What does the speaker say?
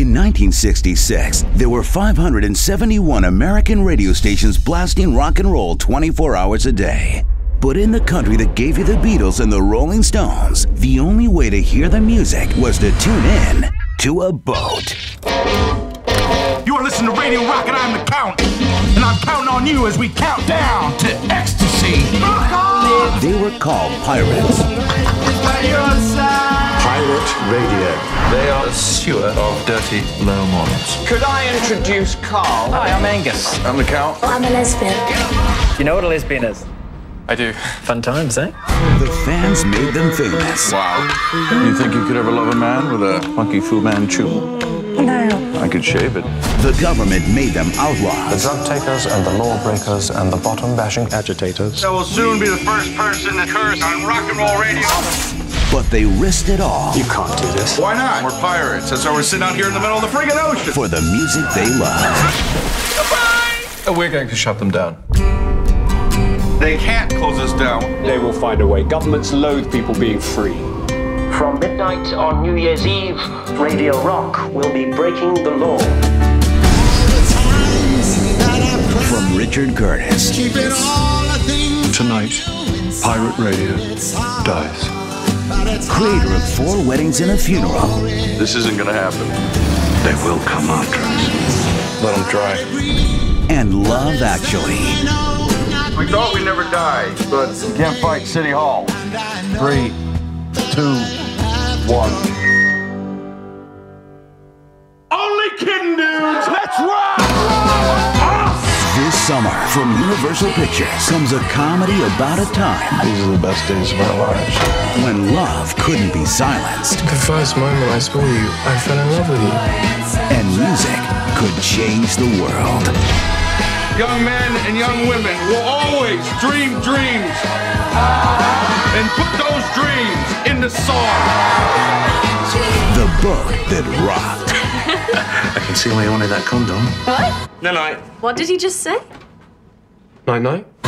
In 1966, there were 571 American radio stations blasting rock and roll 24 hours a day. But in the country that gave you the Beatles and the Rolling Stones, the only way to hear the music was to tune in to a boat. You are listening to Radio Rock and I'm the Count. And I'm counting on you as we count down to ecstasy. They were called pirates. A sewer of dirty low morals. Could I introduce Carl? Hi, I'm Angus. I'm the Count. I'm a lesbian. You know what a lesbian is? I do. Fun times, eh? The fans made them famous. Wow. You think you could ever love a man with a funky Fu Manchu? No. I could shave it. The government made them outlaw. The drug takers and the lawbreakers and the bottom bashing agitators. I will soon be the first person to curse on rock and roll radio. But they risked it all You can't do this. Why not? We're pirates. That's why we're sitting out here in the middle of the friggin' ocean. for the music they love. Uh, We're going to shut them down. They can't close us down. They will find a way. Governments loathe people being free. From midnight on New Year's Eve, Radio Rock will be breaking the law. From Richard Curtis, Tonight, Pirate Radio dies. Creator of Four Weddings and a Funeral, This isn't going to happen. They will come after us. Let them try. and Love Actually. We thought we'd never die, but you can't fight City Hall. Three, two, one. From Universal Pictures, comes a comedy about a time These are the best days of our lives. when love couldn't be silenced The first moment I saw you, I fell in love with you. and music could change the world. Young men and young women will always dream dreams and put those dreams into song. The boat that rocked. I can see why you wanted that condom. What? No no. What did he just say? Night night.